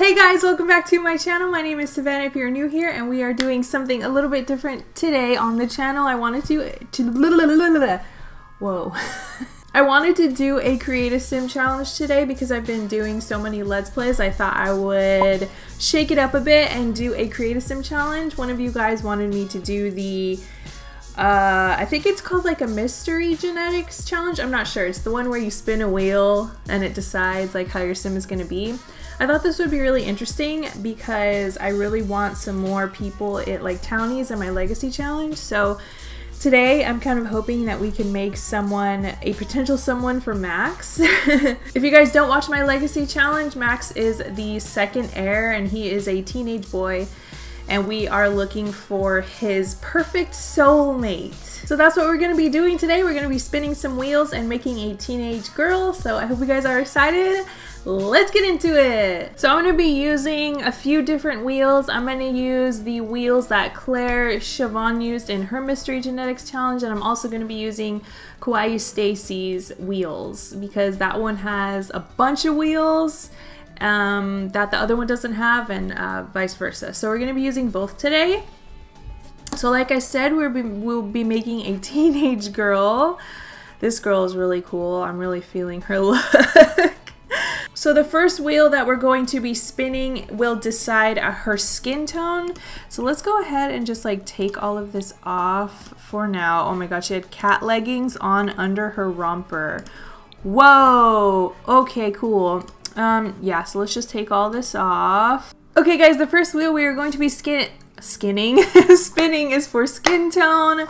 Hey guys, welcome back to my channel. My name is Savannah if you're new here and we are doing something a little bit different today on the channel. I wanted to, to whoa. I wanted to do a create a sim challenge today because I've been doing so many let's plays. I thought I would shake it up a bit and do a create a sim challenge. One of you guys wanted me to do the uh, I think it's called like a mystery genetics challenge. I'm not sure. It's the one where you spin a wheel and it decides like how your sim is going to be. I thought this would be really interesting because I really want some more people at like townies and my legacy challenge. So today I'm kind of hoping that we can make someone a potential someone for Max. if you guys don't watch my legacy challenge, Max is the second heir and he is a teenage boy and we are looking for his perfect soulmate. So that's what we're to be doing today. We're to be spinning some wheels and making a teenage girl. So I hope you guys are excited. Let's get into it. So I'm to be using a few different wheels. I'm to use the wheels that Clare Siobhan used in her Mystery Genetics Challenge and I'm also to be using Kawaii Stacie's wheels because that one has a bunch of wheels um, that the other one doesn't have and uh, vice versa. So we're going to be using both today. So like I said, we'll be, we'll be making a teenage girl. This girl is really cool. I'm really feeling her look. So the first wheel that we're going to be spinning will decide uh, her skin tone. So let's go ahead and just like take all of this off for now. Oh my god, she had cat leggings on under her romper. Whoa! Okay, cool. Um, yeah, so let's just take all this off. Okay guys, the first wheel we are going to be skin skinning, spinning is for skin tone.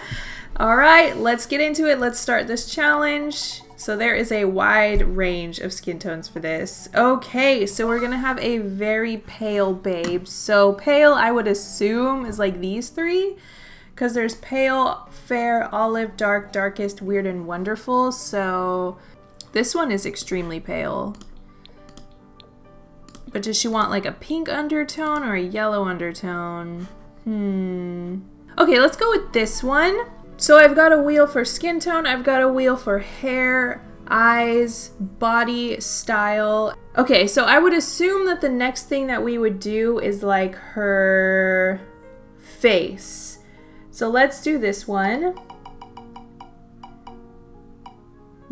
All right, let's get into it. Let's start this challenge. So there is a wide range of skin tones for this. Okay, so we're gonna have a very pale babe. So pale, I would assume, is like these three because there's pale, fair, olive, dark, darkest, weird, and wonderful. So this one is extremely pale. But does she want like a pink undertone or a yellow undertone? Hmm. Okay, let's go with this one. So I've got a wheel for skin tone, I've got a wheel for hair, eyes, body, style. Okay, so I would assume that the next thing that we would do is like her face. So let's do this one.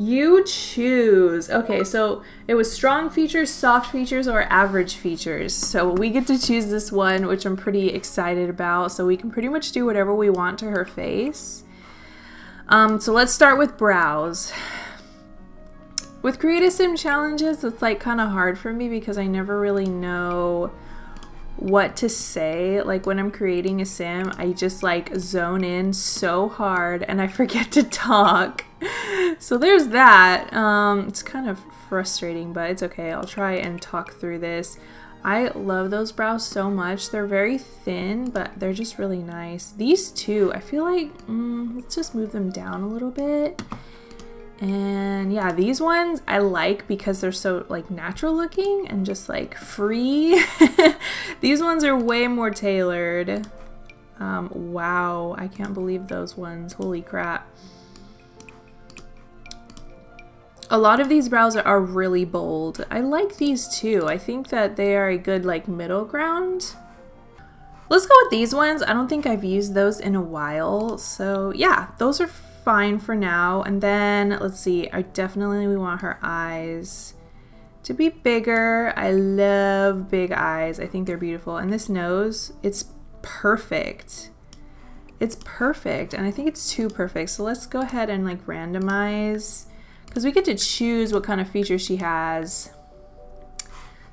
You choose. Okay, so it was strong features, soft features, or average features. So we get to choose this one, which I'm pretty excited about. So we can pretty much do whatever we want to her face. Um, so let's start with brows. With Create a Sim challenges, it's like kind of hard for me because I never really know what to say. Like when I'm creating a sim, I just like zone in so hard and I forget to talk. so there's that. Um, it's kind of frustrating, but it's okay. I'll try and talk through this. I love those brows so much. They're very thin, but they're just really nice. These two, I feel like, mm, let's just move them down a little bit. And yeah, these ones I like because they're so like natural looking and just like free. these ones are way more tailored. Um, wow, I can't believe those ones. Holy crap. A lot of these brows are really bold. I like these too. I think that they are a good like middle ground. Let's go with these ones. I don't think I've used those in a while. So yeah, those are fine for now. And then let's see, I definitely we want her eyes to be bigger. I love big eyes. I think they're beautiful. And this nose, it's perfect. It's perfect. And I think it's too perfect. So let's go ahead and like randomize because we get to choose what kind of features she has.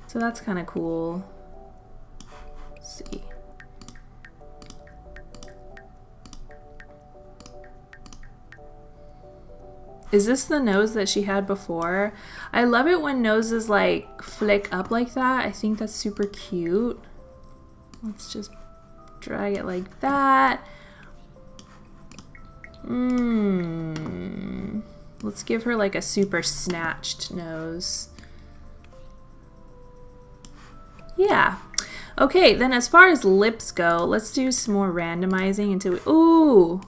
So that's kind of cool. Let's see. Is this the nose that she had before? I love it when noses like flick up like that. I think that's super cute. Let's just drag it like that. Mmm. Let's give her like a super snatched nose. Yeah. Okay, then as far as lips go, let's do some more randomizing until we... Ooh!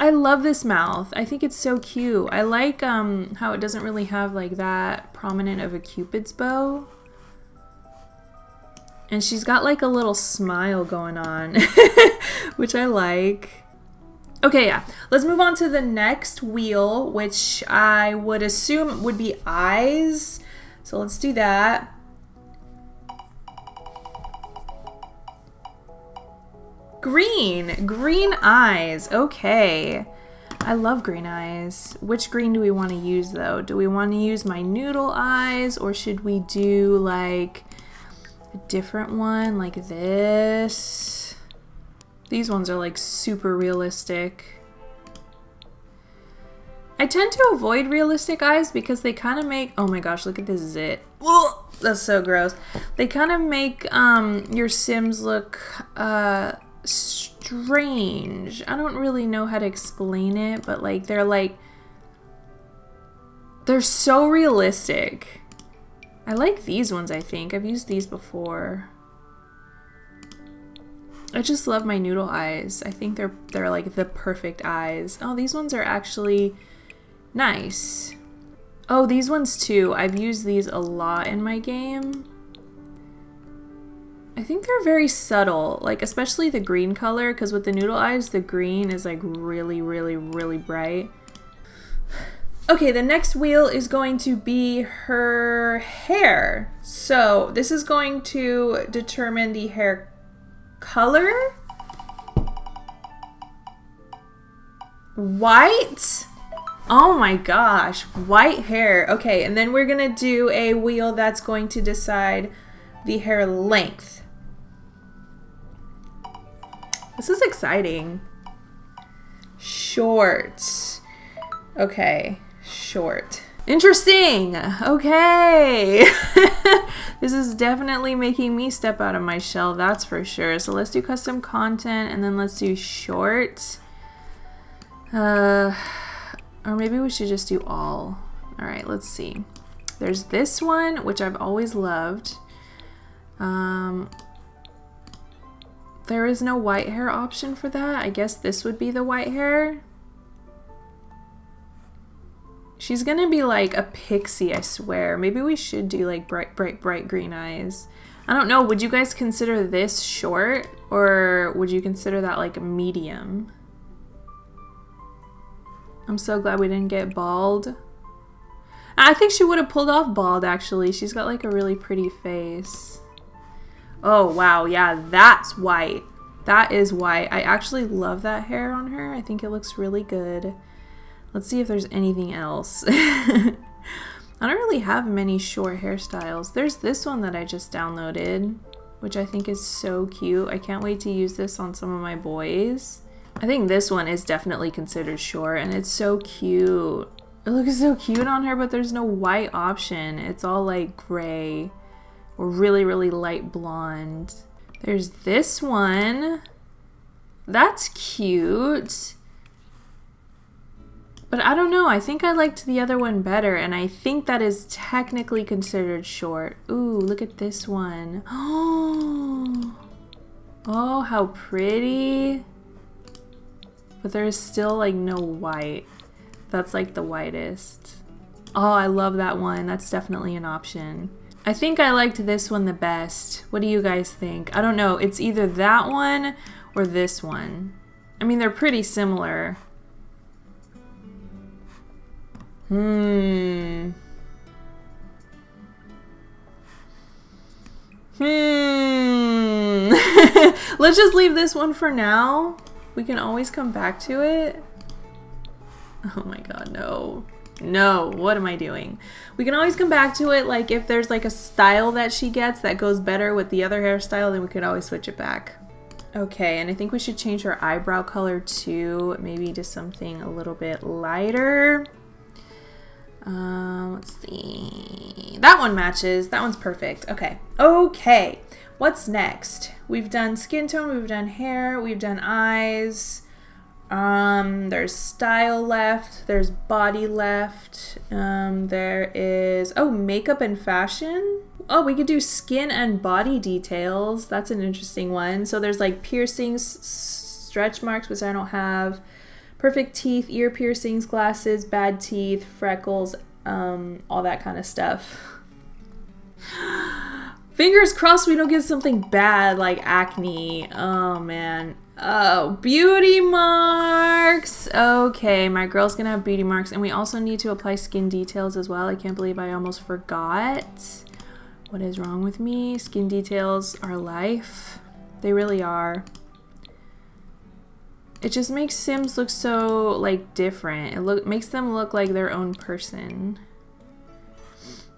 I love this mouth. I think it's so cute. I like um, how it doesn't really have like that prominent of a cupid's bow. And she's got like a little smile going on, which I like. Okay, yeah. Let's move on to the next wheel, which I would assume would be eyes. So let's do that. Green, green eyes. Okay. I love green eyes. Which green do we want to use though? Do we want to use my noodle eyes or should we do like a different one like this? These ones are like super realistic. I tend to avoid realistic eyes because they kind of make, oh my gosh, look at this zit. Ugh, that's so gross. They kind of make um, your Sims look uh, strange. I don't really know how to explain it, but like they're like they're so realistic. I like these ones, I think. I've used these before. I just love my noodle eyes. I think they're they're like the perfect eyes. Oh, these ones are actually nice. Oh, these ones too. I've used these a lot in my game. I think they're very subtle, like especially the green color, because with the noodle eyes, the green is like really, really, really bright. Okay, the next wheel is going to be her hair. So this is going to determine the hair color. White? Oh my gosh, white hair. Okay, and then we're gonna do a wheel that's going to decide the hair length. This is exciting. Short. Okay, short. Interesting. Okay. this is definitely making me step out of my shell, that's for sure. So let's do custom content and then let's do short. Uh, or maybe we should just do all. All right, let's see. There's this one, which I've always loved. Um, there is no white hair option for that. I guess this would be the white hair. She's gonna be like a pixie, I swear. Maybe we should do like bright, bright, bright green eyes. I don't know, would you guys consider this short or would you consider that like medium? I'm so glad we didn't get bald. I think she would have pulled off bald actually. She's got like a really pretty face. Oh, wow. Yeah, that's white. That is white. I actually love that hair on her. I think it looks really good. Let's see if there's anything else. I don't really have many short hairstyles. There's this one that I just downloaded, which I think is so cute. I can't wait to use this on some of my boys. I think this one is definitely considered short, and it's so cute. It looks so cute on her, but there's no white option. It's all like gray really, really light blonde. There's this one. That's cute. But I don't know, I think I liked the other one better, and I think that is technically considered short. Ooh, look at this one. Oh, oh how pretty. But there's still like no white. That's like the whitest. Oh, I love that one. That's definitely an option. I think I liked this one the best. What do you guys think? I don't know. It's either that one or this one. I mean, they're pretty similar. Hmm. Hmm. Let's just leave this one for now. We can always come back to it. Oh my god, no. No, what am I doing? We can always come back to it, like if there's like a style that she gets that goes better with the other hairstyle, then we could always switch it back. Okay, and I think we should change her eyebrow color too, maybe to something a little bit lighter. Um, let's see. That one matches. That one's perfect. Okay. Okay. What's next? We've done skin tone, we've done hair, we've done eyes. Um, there's style left. There's body left. Um, there is, oh, makeup and fashion. Oh, we could do skin and body details. That's an interesting one. So there's like piercings, stretch marks, which I don't have, perfect teeth, ear piercings, glasses, bad teeth, freckles, um, all that kind of stuff. Fingers crossed we don't get something bad like acne. Oh man. Oh, beauty marks. Okay, my girl's gonna have beauty marks, and we also need to apply skin details as well. I can't believe I almost forgot. What is wrong with me? Skin details are life. They really are. It just makes Sims look so like different. It look makes them look like their own person.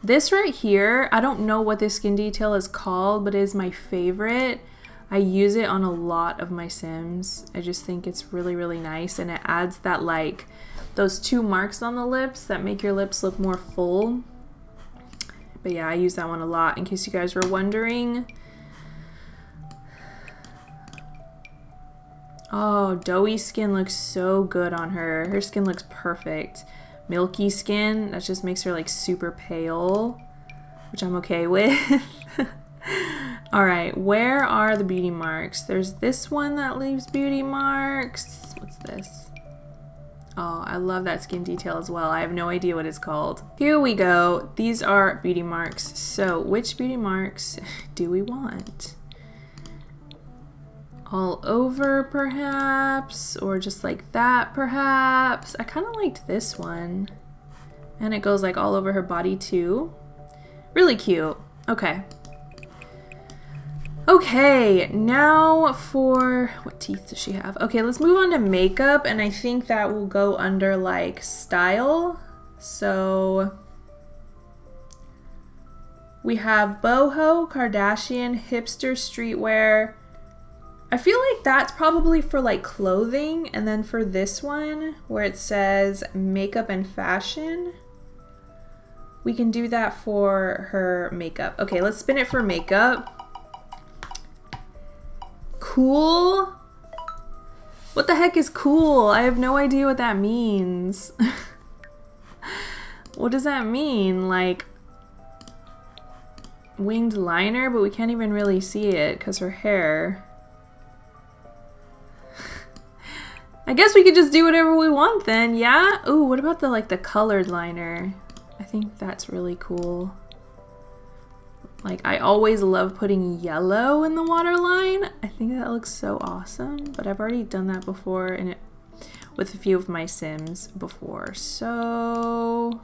This right here, I don't know what this skin detail is called, but it is my favorite. I use it on a lot of my Sims. I just think it's really, really nice and it adds that like those two marks on the lips that make your lips look more full. But yeah, I use that one a lot in case you guys were wondering. Oh, doughy skin looks so good on her. Her skin looks perfect. Milky skin, that just makes her like super pale, which I'm okay with. All right, where are the beauty marks? There's this one that leaves beauty marks. What's this? Oh, I love that skin detail as well. I have no idea what it's called. Here we go. These are beauty marks. So which beauty marks do we want? All over perhaps, or just like that perhaps. I kind of liked this one. And it goes like all over her body too. Really cute. Okay. Okay, now for, what teeth does she have? Okay, let's move on to makeup, and I think that will go under like style. So we have boho, Kardashian, hipster streetwear, I feel like that's probably for like clothing. And then for this one, where it says makeup and fashion, we can do that for her makeup. Okay, let's spin it for makeup. Cool. What the heck is cool? I have no idea what that means. what does that mean? Like winged liner, but we can't even really see it because her hair. I guess we could just do whatever we want then, yeah? Ooh, what about the like the colored liner? I think that's really cool. Like, I always love putting yellow in the waterline. I think that looks so awesome, but I've already done that before and it with a few of my Sims before. So,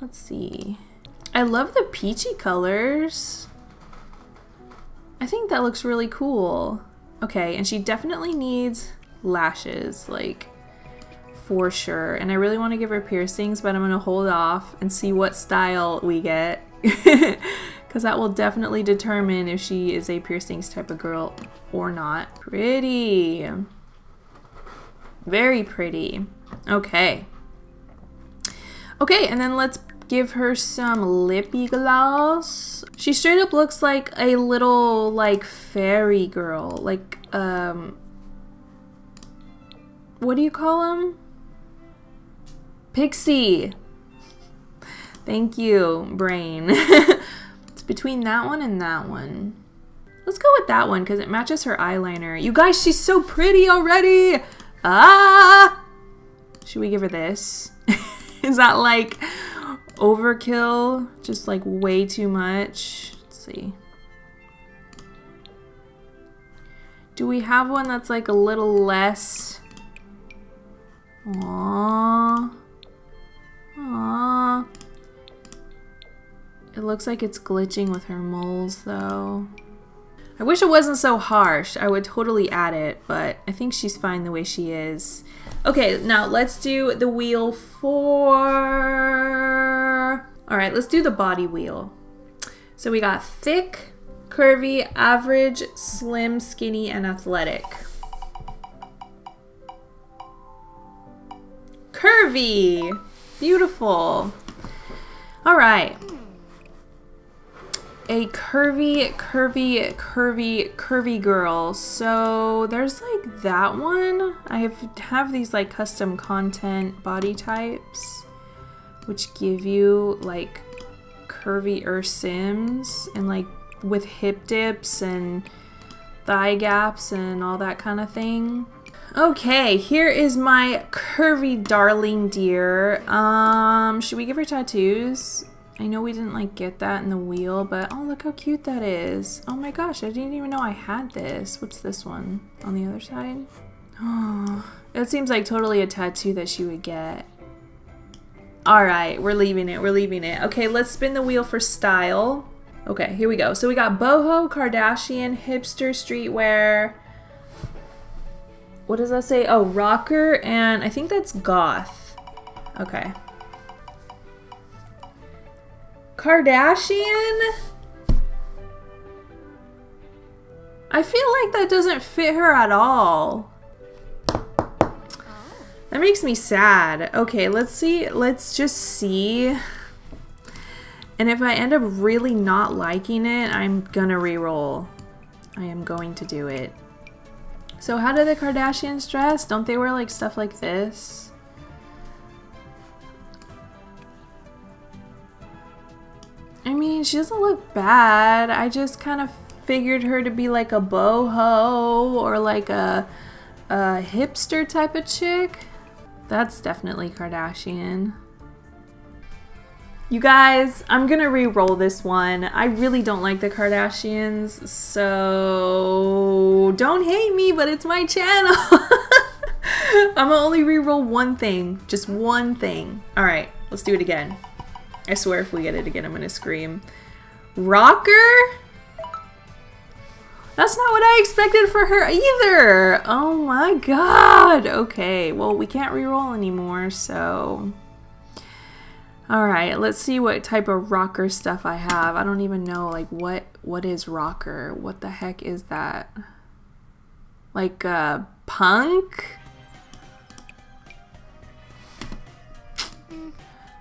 let's see. I love the peachy colors. I think that looks really cool. Okay, and she definitely needs lashes, like for sure. And I really want to give her piercings, but I'm going to hold off and see what style we get. Because that will definitely determine if she is a piercings type of girl or not. Pretty. Very pretty. Okay. Okay, and then let's give her some lippy gloss. She straight up looks like a little, like, fairy girl. Like, um, what do you call him? Pixie. Thank you, brain. it's between that one and that one. Let's go with that one because it matches her eyeliner. You guys, she's so pretty already. Ah! Should we give her this? Is that like overkill? Just like way too much? Let's see. Do we have one that's like a little less Aww. Aww. It looks like it's glitching with her moles though. I wish it wasn't so harsh. I would totally add it, but I think she's fine the way she is. Okay, now let's do the wheel for... Alright, let's do the body wheel. So we got thick, curvy, average, slim, skinny, and athletic. Curvy. Beautiful. All right. A curvy, curvy, curvy, curvy girl. So there's like that one. I have, have these like custom content body types, which give you like curvier sims and like with hip dips and thigh gaps and all that kind of thing. Okay, here is my curvy darling deer. Um, should we give her tattoos? I know we didn't like get that in the wheel, but oh look how cute that is. Oh my gosh, I didn't even know I had this. What's this one on the other side? Oh, it seems like totally a tattoo that she would get. All right, we're leaving it, we're leaving it. Okay, let's spin the wheel for style. Okay, here we go. So we got boho, Kardashian, hipster, streetwear, what does that say? Oh, rocker, and I think that's goth. Okay. Kardashian? I feel like that doesn't fit her at all. That makes me sad. Okay, let's see. Let's just see. And if I end up really not liking it, I'm gonna re-roll. I am going to do it. So how do the Kardashians dress? Don't they wear like stuff like this? I mean, she doesn't look bad. I just kind of figured her to be like a boho or like a, a hipster type of chick. That's definitely Kardashian. You guys, I'm gonna re-roll this one. I really don't like the Kardashians, so don't hate me, but it's my channel. I'm gonna only re-roll one thing, just one thing. All right, let's do it again. I swear if we get it again, I'm gonna scream. Rocker? That's not what I expected for her either. Oh my god. Okay, well, we can't re-roll anymore, so Alright, let's see what type of rocker stuff I have. I don't even know, like, what what is rocker? What the heck is that? Like, uh, punk?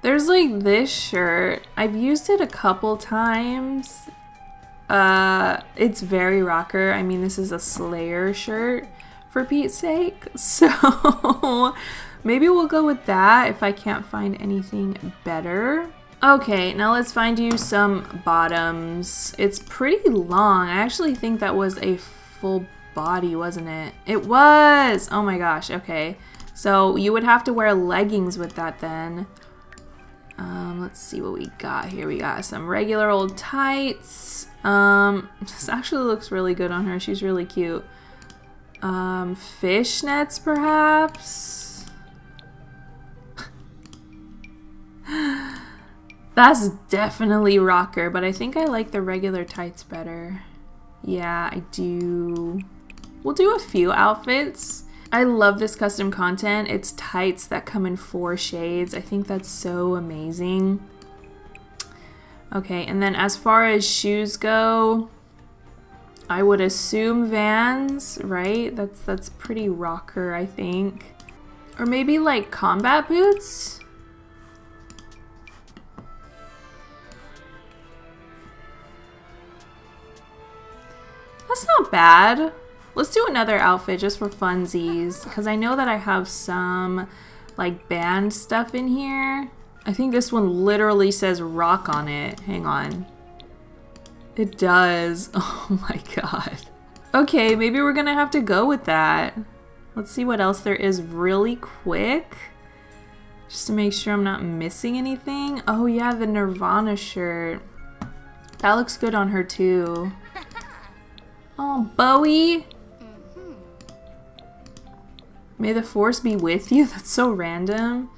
There's, like, this shirt. I've used it a couple times. Uh, it's very rocker. I mean, this is a Slayer shirt, for Pete's sake. So... Maybe we'll go with that if I can't find anything better. Okay, now let's find you some bottoms. It's pretty long. I actually think that was a full body, wasn't it? It was! Oh my gosh, okay. So you would have to wear leggings with that then. Um, let's see what we got here. We got some regular old tights. Um, this actually looks really good on her. She's really cute. Um, fishnets perhaps? That's definitely rocker, but I think I like the regular tights better. Yeah, I do. We'll do a few outfits. I love this custom content. It's tights that come in four shades. I think that's so amazing. Okay, and then as far as shoes go, I would assume Vans, right? That's that's pretty rocker, I think. Or maybe like combat boots? That's not bad. Let's do another outfit just for funsies. Because I know that I have some like band stuff in here. I think this one literally says rock on it. Hang on. It does. Oh my god. Okay, maybe we're gonna have to go with that. Let's see what else there is really quick. Just to make sure I'm not missing anything. Oh yeah, the Nirvana shirt. That looks good on her too. Oh, Bowie. Mm-hmm. May the force be with you? That's so random.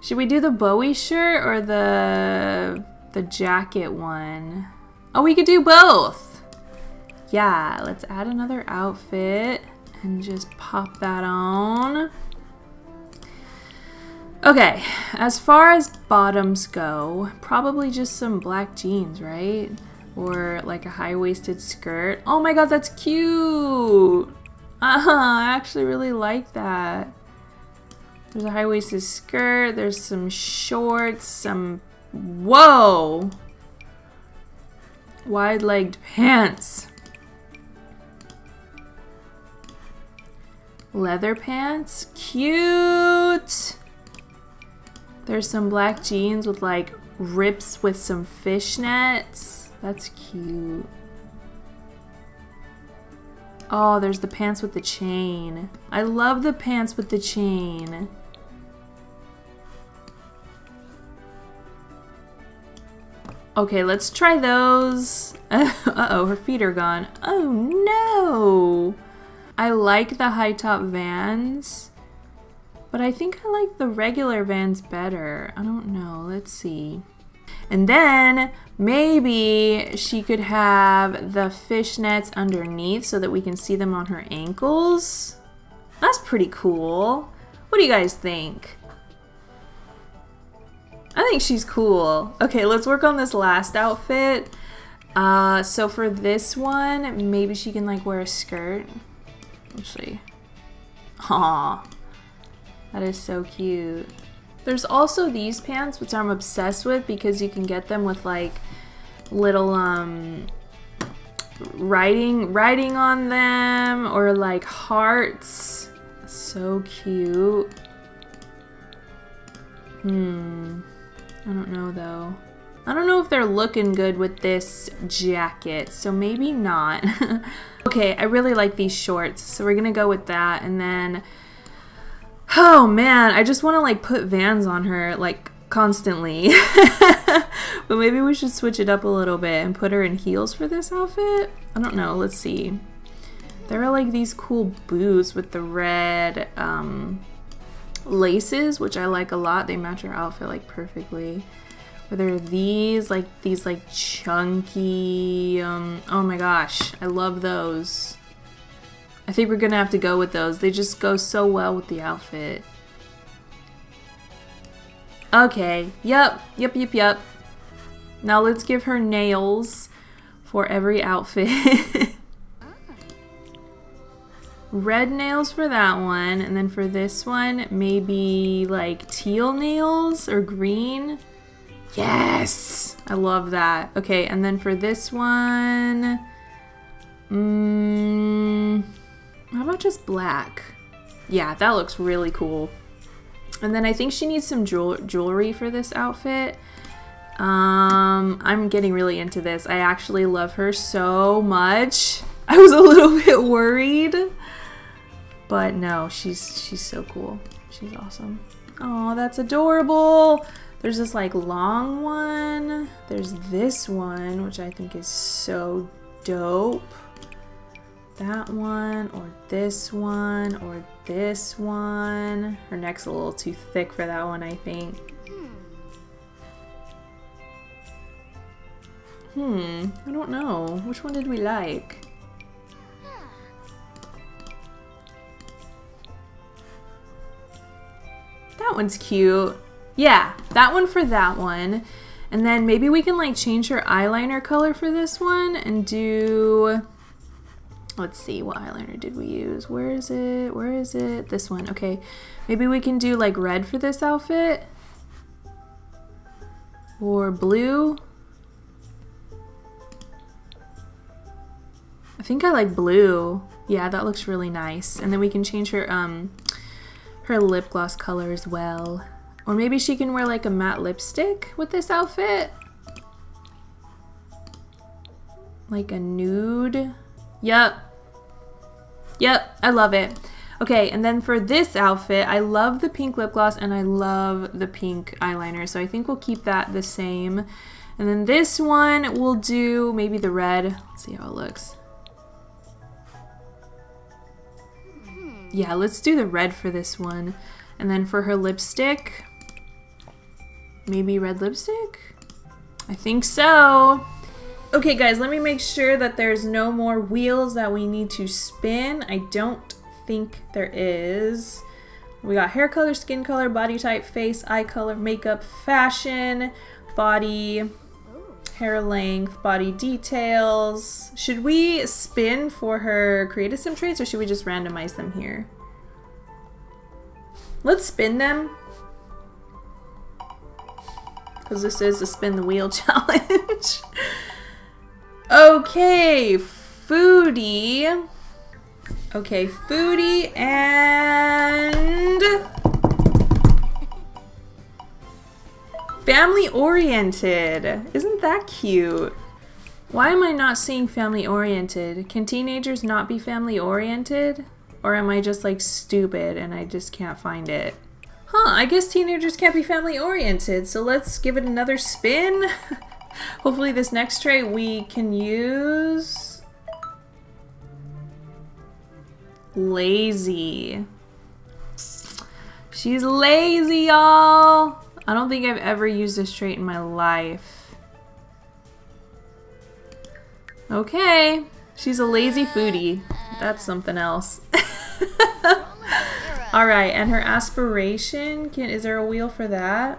Should we do the Bowie shirt or the the jacket one? Oh, we could do both. Yeah, let's add another outfit and just pop that on. Okay, as far as bottoms go, probably just some black jeans, right? Or like a high-waisted skirt. Oh my god, that's cute! Uh -huh, I actually really like that. There's a high-waisted skirt, there's some shorts, some... Whoa! Wide-legged pants. Leather pants? Cute! There's some black jeans with like rips with some fishnets. That's cute. Oh, there's the pants with the chain. I love the pants with the chain. Okay, let's try those. Uh-oh, her feet are gone. Oh no! I like the high top vans, but I think I like the regular vans better. I don't know, let's see. And then maybe she could have the fishnets underneath so that we can see them on her ankles. That's pretty cool. What do you guys think? I think she's cool. Okay, let's work on this last outfit. Uh, so for this one, maybe she can like wear a skirt. Let's see. Aw, that is so cute. There's also these pants, which I'm obsessed with because you can get them with like little um writing writing on them or like hearts. So cute. Hmm. I don't know though. I don't know if they're looking good with this jacket, so maybe not. okay, I really like these shorts, so we're gonna go with that. And then, oh man, I just wanna like put Vans on her like constantly. but maybe we should switch it up a little bit and put her in heels for this outfit. I don't know, let's see. There are like these cool boots with the red um, laces, which I like a lot. They match her outfit like perfectly. Or there are these, like these like chunky, um, oh my gosh, I love those. I think we're gonna have to go with those. They just go so well with the outfit. Okay, yep, yep, yep, yep. Now let's give her nails for every outfit. red nails for that one, and then for this one, maybe like teal nails or green. Yes! I love that. Okay, and then for this one, mm, how about just black? Yeah, that looks really cool. And then I think she needs some jewel jewelry for this outfit. Um, I'm getting really into this. I actually love her so much. I was a little bit worried but no, she's she's so cool. She's awesome. Oh, that's adorable. There's this like long one. There's this one, which I think is so dope. That one, or this one, or this one. Her neck's a little too thick for that one, I think. Hmm, I don't know. Which one did we like? That one's cute. Yeah, that one for that one. And then maybe we can like change her eyeliner color for this one and do, let's see, what eyeliner did we use? Where is it? Where is it? This one, okay. Maybe we can do like red for this outfit or blue. I think I like blue. Yeah, that looks really nice. And then we can change her um, her lip gloss color as well. Or maybe she can wear like a matte lipstick with this outfit. Like a nude. Yep. Yep, I love it. Okay, and then for this outfit, I love the pink lip gloss and I love the pink eyeliner. So I think we'll keep that the same. And then this one, we'll do maybe the red. Let's see how it looks. Yeah, let's do the red for this one. And then for her lipstick, maybe red lipstick? I think so. Okay guys, let me make sure that there's no more wheels that we need to spin. I don't think there is. We got hair color, skin color, body type, face, eye color, makeup, fashion, body, hair length, body details. Should we spin for her create a sim traits or should we just randomize them here? Let's spin them. Because this is a spin the wheel challenge. Okay, foodie. Okay, foodie and family oriented. Isn't that cute? Why am I not seeing family oriented? Can teenagers not be family oriented? Or am I just like stupid and I just can't find it? Huh, I guess teenagers can't be family oriented, so let's give it another spin. Hopefully this next trait we can use... Lazy. She's lazy, y'all! I don't think I've ever used this trait in my life. Okay, she's a lazy foodie. That's something else. All right, and her aspiration, can is there a wheel for that?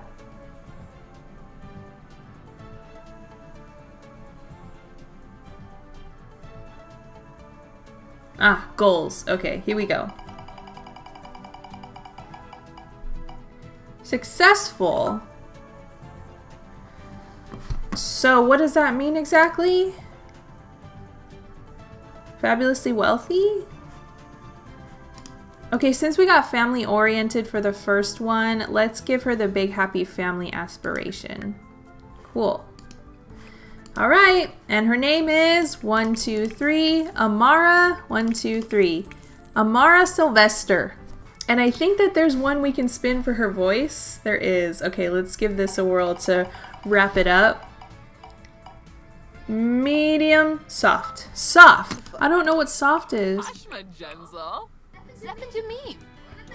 Ah, goals. Okay, here we go. Successful. So what does that mean exactly? Fabulously wealthy? Okay, since we got family oriented for the first one, let's give her the big happy family aspiration. Cool. All right, and her name is one, two, three, Amara, one, two, three, Amara Sylvester. And I think that there's one we can spin for her voice. There is. Okay, let's give this a whirl to wrap it up. Medium, soft, soft. I don't know what soft is.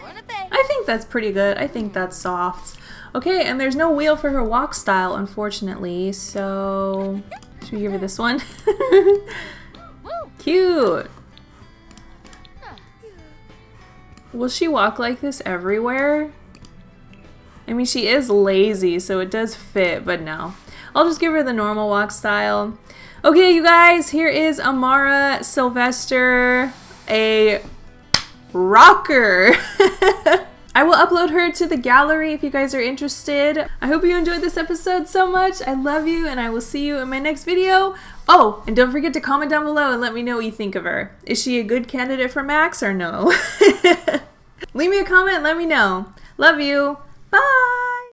I think that's pretty good. I think that's soft. Okay, and there's no wheel for her walk style, unfortunately, so... Should we give her this one? Cute! Will she walk like this everywhere? I mean, she is lazy, so it does fit, but no. I'll just give her the normal walk style. Okay, you guys, here is Amara Sylvester, a rocker. I will upload her to the gallery if you guys are interested. I hope you enjoyed this episode so much. I love you and I will see you in my next video. Oh, and don't forget to comment down below and let me know what you think of her. Is she a good candidate for Max or no? Leave me a comment let me know. Love you.